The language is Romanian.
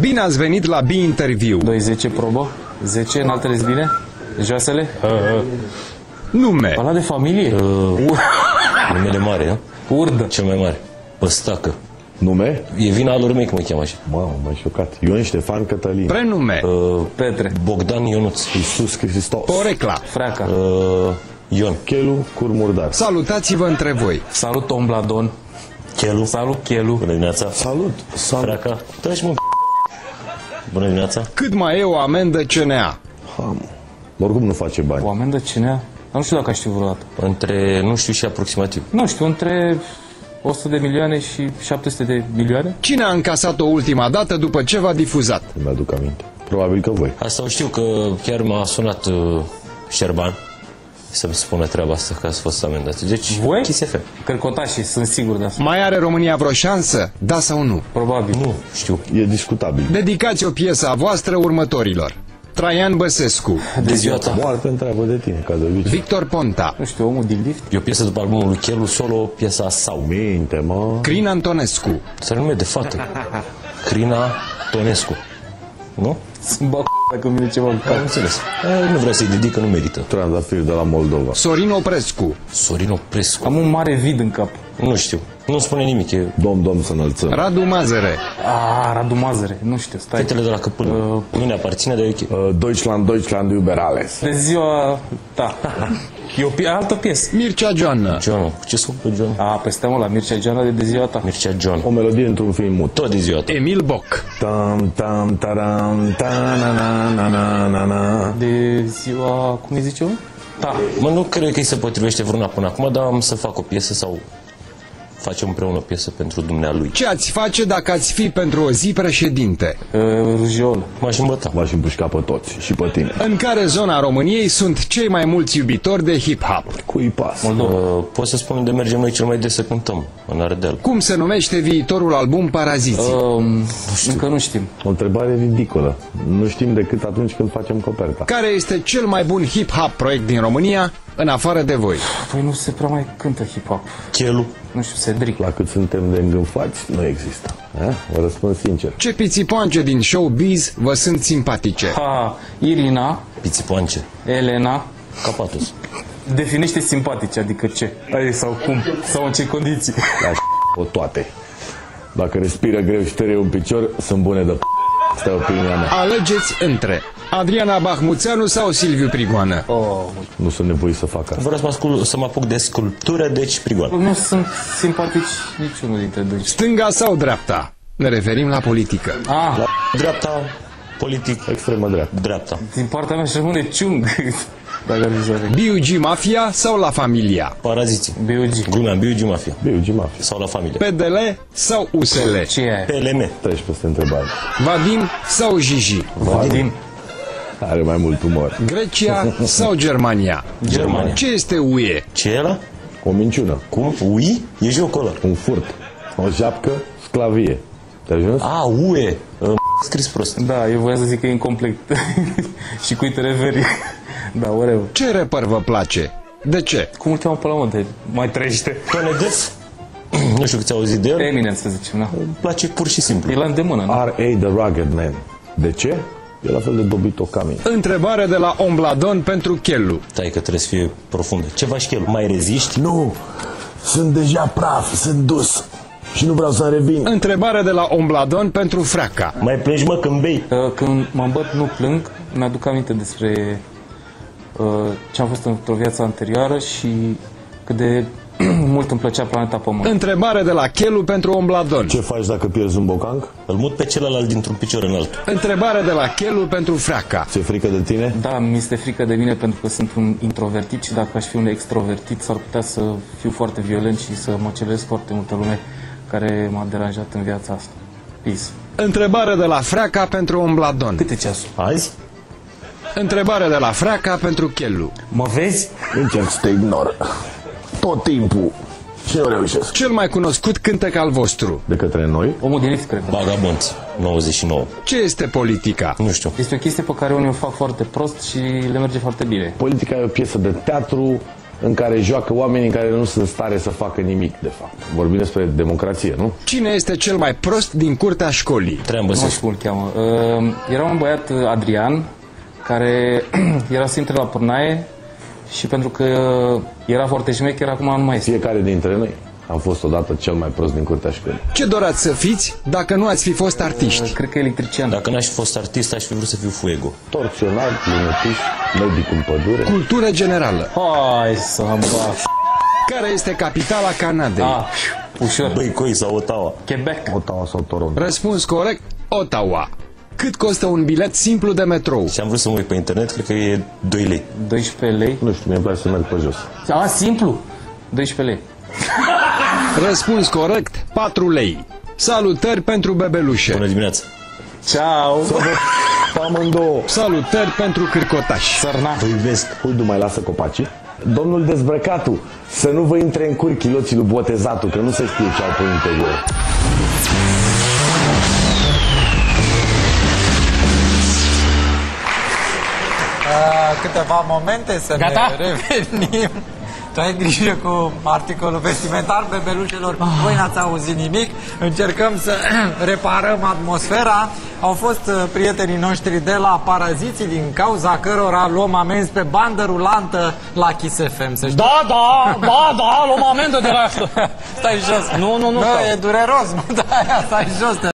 Bine ați venit la B-Interview. 2-10 probă, 10 în altele bine, joasele, Nume, ăla de familie, Numele mare, da? urdă, Cel mai mare. Păstacă. Nume? E vina lor mic, mă cheamă așa. Mamă, m-ai șocat. Ion Ștefan Cătălin. prenume, Petre, Bogdan Ionuț. Iisus Hristos. porecla. freaca, Uh, Ion. Chelu Curmurdar. Salutați-vă între voi. salut Ombladon, Chelu. salut Chelu, Bună dimineața. Salut. Salut. Freaca. Taci mă, Bună dimineața. Cât mai e o amendă CNA? Ham. Oricum nu face bani. o amendă cinea, nu știu dacă aș ști vreodată, Între, nu știu și aproximativ. nu știu, între 100 de milioane și 700 de milioane, Cine a încasat-o ultima dată după ce v-a difuzat? Nu mi-aduc aminte. Probabil că voi. Asta o știu că chiar m-a sunat uh, Șerban să-mi spună treaba asta că ați fost amendați. Deci, Voi? Kiss FM. cărcotașii, sunt sigur de asta, Mai are România vreo șansă? Da sau nu? probabil, Nu, știu. E discutabil. Dedicați o piesă a voastră următorilor. Traian Băsescu, De ziua ta. Moarte întreabă de tine, ca de obicei. Victor Ponta, nu știu, omul din lift, E o piesă după albumul lui Chelu, solo, piesa Sau. Minte, mă. Crin Antonescu, Se nume de fată. Crina Tonescu. Nu? sunt bă, dacă vine ceva în Am cap, înțeles. E, nu vreau să-i dedic, că nu merită. Trandafir de la Moldova. Sorin Oprescu, Sorin Oprescu. am un mare vid în cap, Nu știu. Nu spune nimic. E Dom, dom să înălțăm. Radu Mazăre, a, Radu Mazăre, nu știu, stai, fetele de la Căpâlă. nu ne aparține, dar e ok. Uh, Deutschland, Deutschland, über alles. de ziua, da, e o pie- altă piesă, Mircea Joană, John, cu ce scop pe John? a, peste mă, la Mircea Geana de, de ziua ta, Mircea John. O melodie într-un film mut. Tot de ziua ta. Emil Boc, Tam, tam, taram, ta, na, na, na, na, na, na. de ziua, cum îi zice eu? Da, Mă, nu cred că îi se potrivește vreuna până acum, dar am să fac o piesă sau facem împreună o piesă pentru dumnealui. ce ați face dacă ați fi pentru o zi președinte? uh, Rujiol, M-aș îmbăta. V-aș împușca pe toți și pe tine. În care zona României sunt cei mai mulți iubitori de hip-hop? Cui pas? Uh, pot să spun unde mergem noi cel mai des să cântăm, în Ardeal. Cum se numește viitorul album Paraziții? um, încă nu știm, O întrebare ridicolă. Nu știm decât atunci când facem coperta. Care este cel mai bun hip-hop proiect din România, în afară de voi? păi nu se prea mai cântă hip-hop, Chelu. nu știu, Cedric, La cât suntem de îngânfați, nu există. Eh? Vă răspund sincer. Ce pițipoance din showbiz vă sunt simpatice? ha, Irina, Pițipoance. Elena, Capatus. definește simpatice, adică ce, Ai, sau cum, sau în ce condiții, La o toate. Dacă respiră greu și tărie un picior, sunt bune de p***. Asta e opinia mea. Alegeți între Adriana Bahmuțeanu sau Silviu Prigoană. oh, Nu sunt nevoit să fac asta. Vreau să mă, ascult, să mă apuc de sculptură, deci prigoană. nu sunt simpatici niciunul dintre doi, Stânga sau dreapta? Ne referim la politică. ah, La dreapta, politic, Extremă dreaptă. dreapta. din partea mea și rămâne ciung, dacă ar fi să arăt. B.U.G. Mafia sau La Familia? Paraziții. B.U.G. Glumeam, Biugi Mafia. Biugi Mafia. Sau la familie. PDL sau USL? Ce e aia? PLM. Treci peste întrebare. Vadim sau Gigi? Vadim. Are mai mult umor. Grecia sau Germania? Germania. Ce este UE? Ce e ăla? O minciună. Cum? UI? E jocul ăla. Un furt. O japcă. Sclavie. Te ajuns? A, UE. Uh, Scris prost. Da, eu voiam să zic că e incomplet. și cu referi. Da, whatever. Ce rapper vă place? De ce? Cum îl cheamă pe la mă, de mai trăiește? Tone Def. nu știu câți auzit de el. Eminem, să zicem, da. Îmi place pur și simplu. E la îndemână, nu? R.A. The Rugged Man. De ce? E la fel de dobit Cami. Întrebare de la Ombladon pentru Chelu. Tai că trebuie să fie profundă. Ce faci chel? Mai reziști? Nu! Sunt deja praf, sunt dus. Și nu vreau să revin. Întrebare de la Ombladon pentru Freaca. Mai plângi, mă, când bei? Uh, Când mă îmbăt, nu plâng, mi-aduc aminte despre uh, ce am fost într-o viață anterioară și cât de mult îmi plăcea planeta Pământ. Întrebare de la Chelu pentru Ombladon. Ce faci dacă pierzi un bocanc? Îl mut pe celălalt dintr-un picior în altul. Întrebare de la Chelu pentru Freaca. Ți-e frică de tine? Da, mi este frică de mine pentru că sunt un introvertit și dacă aș fi un extrovertit s-ar putea să fiu foarte violent și să mă celesc foarte multă lume care m-a deranjat în viața asta. Peace. Întrebare de la Freaca pentru Ombladon. Câte ceasul? Azi? Întrebare de la Freaca pentru Chelu. Mă vezi? Încerc să te ignor. Tot timpul. Și nu reușesc. Cel mai cunoscut cântec al vostru. De către noi? Omul din lift, cred. Vagabonți. 99. Ce este politica? Nu știu. Este o chestie pe care unii o fac foarte prost și le merge foarte bine. Politica e o piesă de teatru în care joacă oamenii care nu sunt în stare să facă nimic, de fapt. Vorbim despre democrație, nu? Cine este cel mai prost din curtea școlii? Traian Nu știu Băsescu. cum îl cheamă. Uh, era un băiat, uh, Adrian, care era simț la pârnaie și pentru că era foarte șmecher, acum nu mai este. Fiecare dintre noi am fost odată cel mai prost din curtea școlii. Ce dorați să fiți dacă nu ați fi fost artiști? Cred că electrician. Dacă n-aș fi fost artist, aș fi vrut să fiu fuego. Torțional, lunetiș, medic în pădure. Cultură generală. Hai să mă bag. Care este capitala Canadei? Ah, ușor. Băi, coi sau Ottawa. Quebec. Ottawa sau Toronto. Răspuns corect, Ottawa. Cât costă un bilet simplu de metrou? Și am vrut să mă uit pe internet, cred că e 2 lei. 12 lei. Nu știu, mie îmi place să merg pe jos. Ah, simplu. 12 lei. Răspuns corect, 4 lei. Salutări pentru bebelușe. Bună dimineața! Ciao. Pe amândouă. Salutări pentru cârcotași. Sărnaș. Vă iubesc. Huidu mai lasă copacii? Domnul dezbrăcatu, să nu vă intre în cur chiloții lui botezatul, că nu se știe ce au pe interior. Câteva momente să Gata? ne revenim. Tu ai grijă cu articolul vestimentar bebelușelor. Voi n-ați auzit nimic. Încercăm să reparăm atmosfera. Au fost uh, prietenii noștri de la Paraziții din cauza cărora luăm amenzi pe bandă rulantă la Kiss FM. Să știi. Da, da, da, da, luăm amendă de la asta. Stai jos. Nu, nu, nu Nu, stau. e dureros. Nu, da, aia, stai jos. te